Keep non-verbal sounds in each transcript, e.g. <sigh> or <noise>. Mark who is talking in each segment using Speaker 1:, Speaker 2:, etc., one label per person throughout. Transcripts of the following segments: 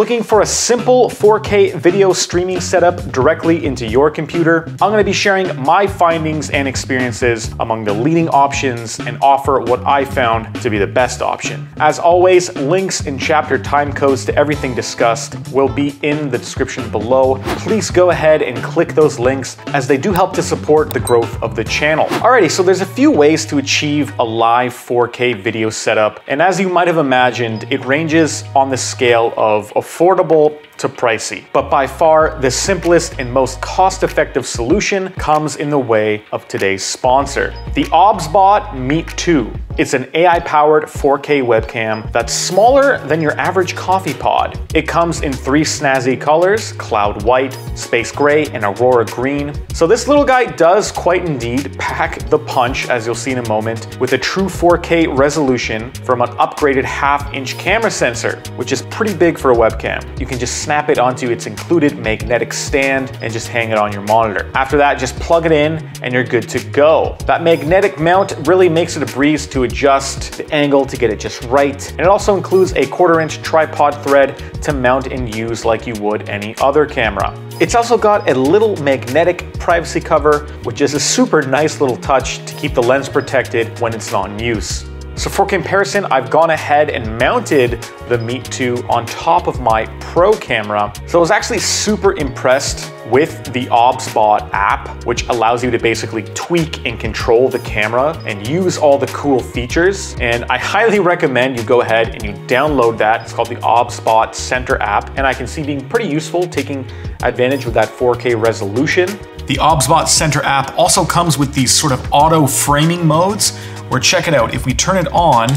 Speaker 1: Looking for a simple 4K video streaming setup directly into your computer? I'm gonna be sharing my findings and experiences among the leading options and offer what I found to be the best option. As always, links and chapter time codes to everything discussed will be in the description below. Please go ahead and click those links as they do help to support the growth of the channel. Alrighty, so there's a few ways to achieve a live 4K video setup, and as you might have imagined, it ranges on the scale of affordable to pricey. But by far, the simplest and most cost-effective solution comes in the way of today's sponsor. The OBSBot Meet 2. It's an AI-powered 4K webcam that's smaller than your average coffee pod. It comes in three snazzy colors, cloud white, space gray, and aurora green. So this little guy does quite indeed pack the punch, as you'll see in a moment, with a true 4K resolution from an upgraded half-inch camera sensor, which is pretty big for a webcam. You can just snap it onto its included magnetic stand and just hang it on your monitor. After that, just plug it in and you're good to go. That magnetic mount really makes it a breeze to adjust the angle to get it just right. And it also includes a quarter inch tripod thread to mount and use like you would any other camera. It's also got a little magnetic privacy cover, which is a super nice little touch to keep the lens protected when it's not in use. So for comparison, I've gone ahead and mounted the Meet 2 on top of my Pro camera. So I was actually super impressed with the OBSBot app, which allows you to basically tweak and control the camera and use all the cool features. And I highly <laughs> recommend you go ahead and you download that. It's called the OBSBot Center app. And I can see being pretty useful taking advantage of that 4K resolution. The OBSBot Center app also comes with these sort of auto framing modes or check it out, if we turn it on,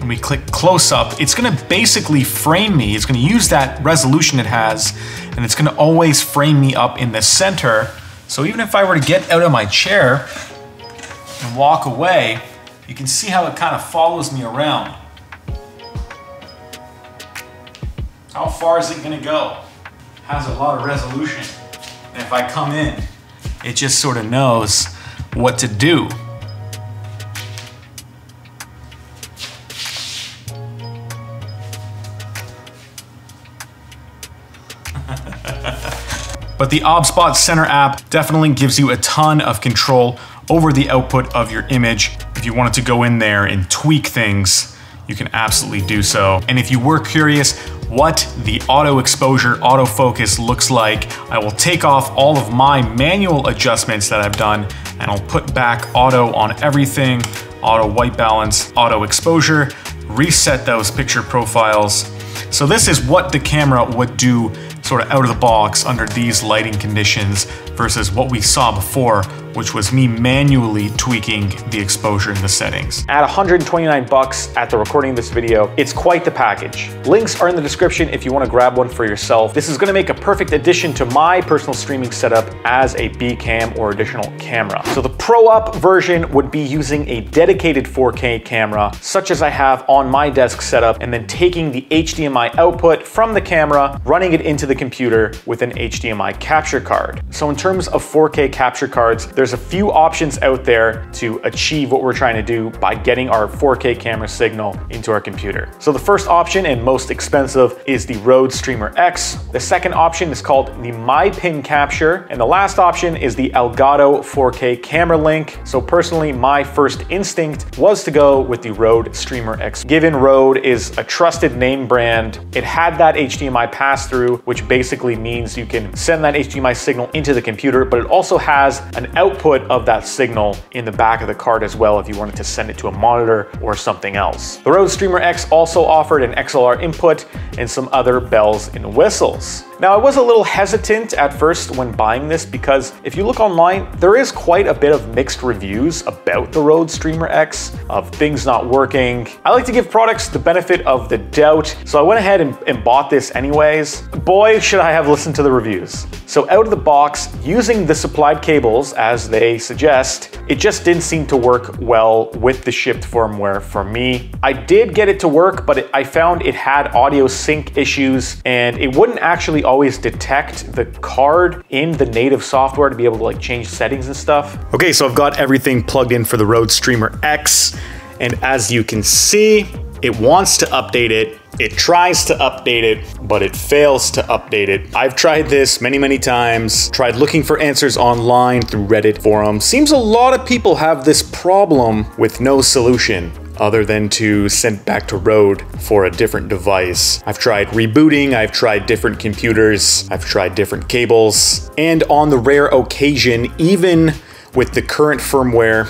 Speaker 1: and we click close up, it's gonna basically frame me. It's gonna use that resolution it has, and it's gonna always frame me up in the center. So even if I were to get out of my chair and walk away, you can see how it kind of follows me around. How far is it gonna go? Has a lot of resolution. And if I come in, it just sort of knows what to do. But the OBSBot Center app definitely gives you a ton of control over the output of your image. If you wanted to go in there and tweak things, you can absolutely do so. And if you were curious what the auto exposure, autofocus looks like, I will take off all of my manual adjustments that I've done and I'll put back auto on everything, auto white balance, auto exposure, reset those picture profiles. So this is what the camera would do sort of out of the box under these lighting conditions versus what we saw before, which was me manually tweaking the exposure and the settings. At 129 bucks at the recording of this video, it's quite the package. Links are in the description if you want to grab one for yourself. This is going to make a perfect addition to my personal streaming setup as a B cam or additional camera. So the Pro Up version would be using a dedicated 4K camera, such as I have on my desk setup, and then taking the HDMI output from the camera, running it into the computer with an HDMI capture card. So in terms terms of 4K capture cards, there's a few options out there to achieve what we're trying to do by getting our 4K camera signal into our computer. So the first option and most expensive is the Rode Streamer X. The second option is called the MyPin Capture. And the last option is the Elgato 4K Camera Link. So personally, my first instinct was to go with the Rode Streamer X. Given Rode is a trusted name brand, it had that HDMI pass through, which basically means you can send that HDMI signal into the computer but it also has an output of that signal in the back of the card as well if you wanted to send it to a monitor or something else. The Rode Streamer X also offered an XLR input and some other bells and whistles. Now, I was a little hesitant at first when buying this because if you look online, there is quite a bit of mixed reviews about the Rode Streamer X, of things not working. I like to give products the benefit of the doubt, so I went ahead and, and bought this anyways. Boy, should I have listened to the reviews. So out of the box, using the supplied cables as they suggest, it just didn't seem to work well with the shipped firmware for me. I did get it to work, but it, I found it had audio sync issues and it wouldn't actually always detect the card in the native software to be able to like change settings and stuff. Okay, so I've got everything plugged in for the Rode Streamer X. And as you can see, It wants to update it, it tries to update it, but it fails to update it. I've tried this many, many times, tried looking for answers online through Reddit forums. Seems a lot of people have this problem with no solution other than to send back to Rode for a different device. I've tried rebooting, I've tried different computers, I've tried different cables, and on the rare occasion, even with the current firmware,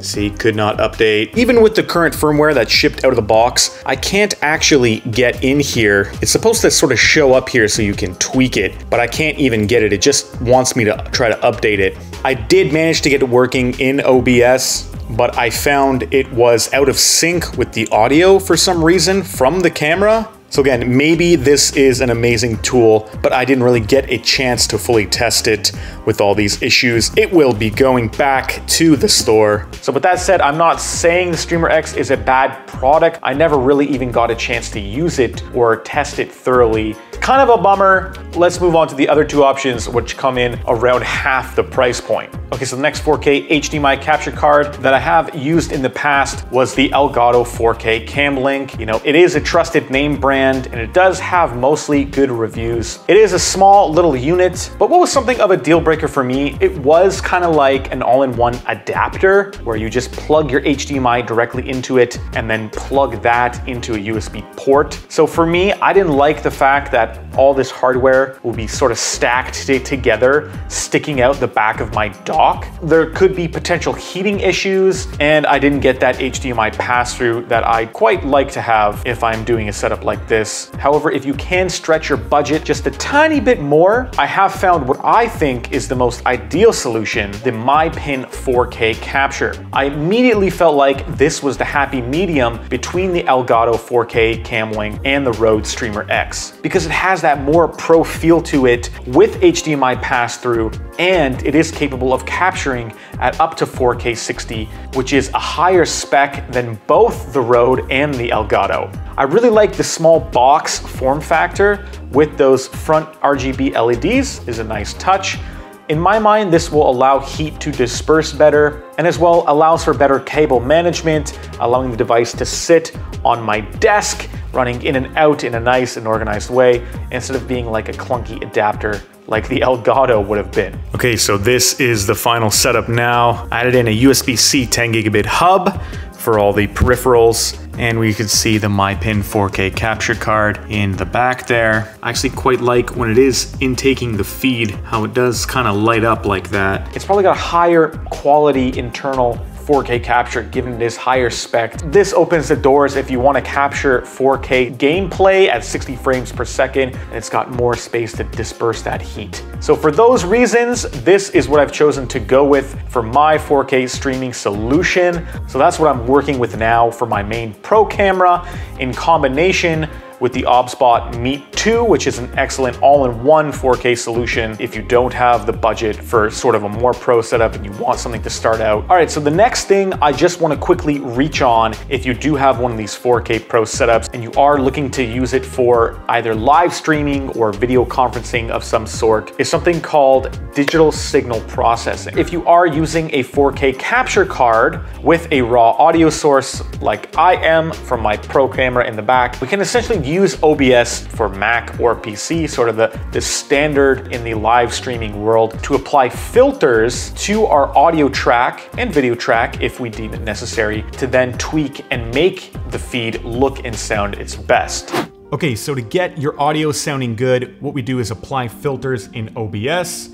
Speaker 1: See, could not update. Even with the current firmware that's shipped out of the box, I can't actually get in here. It's supposed to sort of show up here so you can tweak it, but I can't even get it. It just wants me to try to update it. I did manage to get it working in OBS, but I found it was out of sync with the audio for some reason from the camera. So again, maybe this is an amazing tool, but I didn't really get a chance to fully test it with all these issues. It will be going back to the store. So with that said, I'm not saying the Streamer X is a bad product. I never really even got a chance to use it or test it thoroughly. Kind of a bummer. Let's move on to the other two options, which come in around half the price point. Okay, so the next 4K HDMI capture card that I have used in the past was the Elgato 4K Camlink. You know, it is a trusted name brand and it does have mostly good reviews. It is a small little unit, but what was something of a deal breaker for me, it was kind of like an all-in-one adapter where you just plug your HDMI directly into it and then plug that into a USB port. So for me, I didn't like the fact that all this hardware will be sort of stacked together, sticking out the back of my dock. There could be potential heating issues, and I didn't get that HDMI pass-through that I quite like to have if I'm doing a setup like this. However, if you can stretch your budget just a tiny bit more, I have found what I think is the most ideal solution, the MyPin 4K capture. I immediately felt like this was the happy medium between the Elgato 4K Camlink and the Rode Streamer X because it has that more pro feel to it with HDMI pass-through and it is capable of capturing at up to 4K 60, which is a higher spec than both the Rode and the Elgato. I really like the small box form factor with those front RGB LEDs is a nice touch. In my mind, this will allow heat to disperse better and as well allows for better cable management, allowing the device to sit on my desk, running in and out in a nice and organized way, instead of being like a clunky adapter like the Elgato would have been. Okay, so this is the final setup now. Added in a USB-C 10 gigabit hub for all the peripherals and we could see the MyPin 4K capture card in the back there. I actually quite like when it is intaking the feed, how it does kind of light up like that. It's probably got a higher quality internal 4K capture given this higher spec. This opens the doors if you want to capture 4K gameplay at 60 frames per second, and it's got more space to disperse that heat. So for those reasons, this is what I've chosen to go with for my 4K streaming solution. So that's what I'm working with now for my main pro camera in combination with the OBSBot Meet 2, which is an excellent all-in-one 4K solution if you don't have the budget for sort of a more pro setup and you want something to start out. All right, so the next thing I just wanna quickly reach on if you do have one of these 4K Pro setups and you are looking to use it for either live streaming or video conferencing of some sort is something called digital signal processing. If you are using a 4K capture card with a raw audio source like I am from my pro camera in the back, we can essentially use OBS for Mac or PC, sort of the, the standard in the live streaming world, to apply filters to our audio track and video track if we deem it necessary, to then tweak and make the feed look and sound its best. Okay, so to get your audio sounding good, what we do is apply filters in OBS.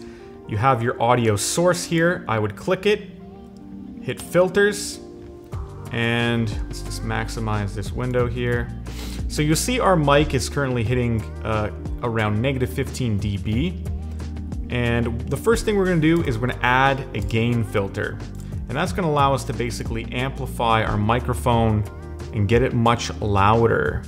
Speaker 1: You have your audio source here. I would click it, hit filters, and let's just maximize this window here. So you'll see our mic is currently hitting uh, around negative 15 dB. And the first thing we're gonna do is we're gonna add a gain filter. And that's gonna allow us to basically amplify our microphone and get it much louder.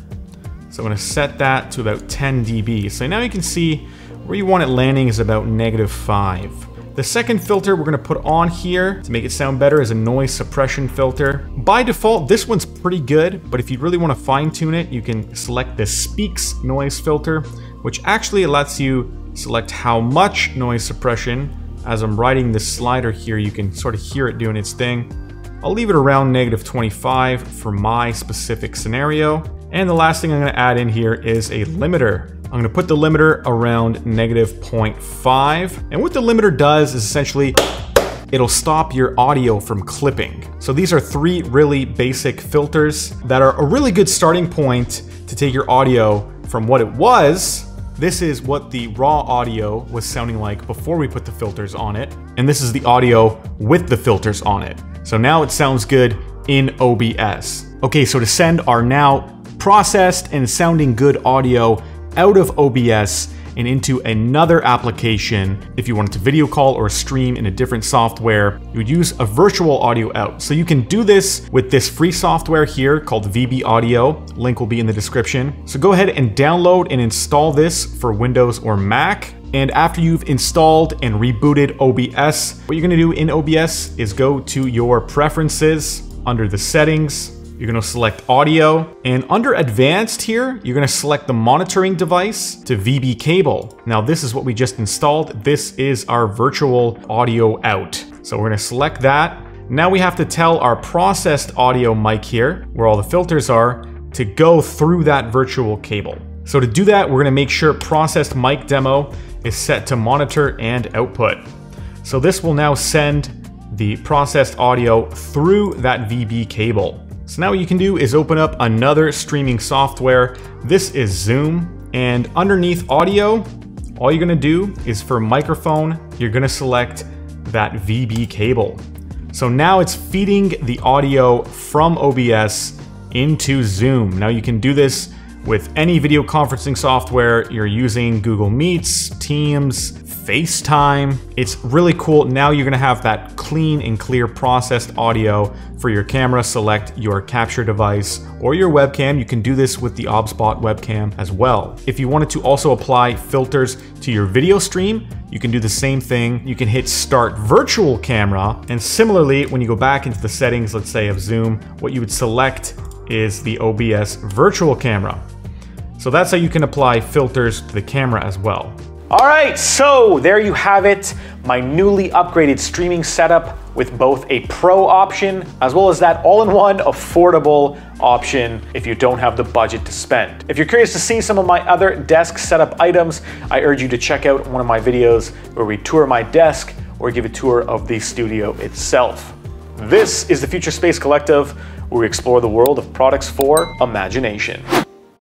Speaker 1: So I'm gonna set that to about 10 dB. So now you can see where you want it landing is about negative five. The second filter we're gonna put on here to make it sound better is a noise suppression filter. By default, this one's pretty good, but if you really wanna fine tune it, you can select the Speex noise filter, which actually lets you select how much noise suppression. As I'm writing this slider here, you can sort of hear it doing its thing. I'll leave it around negative 25 for my specific scenario. And the last thing I'm gonna add in here is a limiter. I'm gonna put the limiter around negative 0.5. And what the limiter does is essentially it'll stop your audio from clipping. So these are three really basic filters that are a really good starting point to take your audio from what it was this is what the raw audio was sounding like before we put the filters on it. And this is the audio with the filters on it. So now it sounds good in OBS. Okay, so to send our now processed and sounding good audio out of OBS and into another application. If you wanted to video call or stream in a different software, you would use a virtual audio out. So you can do this with this free software here called VB Audio. Link will be in the description. So go ahead and download and install this for Windows or Mac. And after you've installed and rebooted OBS, what you're gonna do in OBS is go to your preferences under the settings, you're gonna select audio, and under advanced here, you're gonna select the monitoring device to VB cable. Now this is what we just installed. This is our virtual audio out. So we're gonna select that. Now we have to tell our processed audio mic here, where all the filters are, to go through that virtual cable. So to do that, we're gonna make sure processed mic demo is set to monitor and output. So this will now send the processed audio through that VB cable. So now what you can do is open up another streaming software. This is Zoom, and underneath audio, all you're gonna do is for microphone, you're gonna select that VB cable. So now it's feeding the audio from OBS into Zoom. Now you can do this with any video conferencing software you're using, Google Meets, Teams, FaceTime. It's really cool. Now you're gonna have that clean and clear processed audio for your camera. Select your capture device or your webcam. You can do this with the OBSBot webcam as well. If you wanted to also apply filters to your video stream, you can do the same thing. You can hit start virtual camera. And similarly, when you go back into the settings, let's say of Zoom, what you would select is the OBS virtual camera. So that's how you can apply filters to the camera as well. All right, so there you have it, my newly upgraded streaming setup with both a pro option as well as that all-in-one affordable option if you don't have the budget to spend. If you're curious to see some of my other desk setup items, I urge you to check out one of my videos where we tour my desk or give a tour of the studio itself. This is the Future Space Collective, where we explore the world of products for imagination.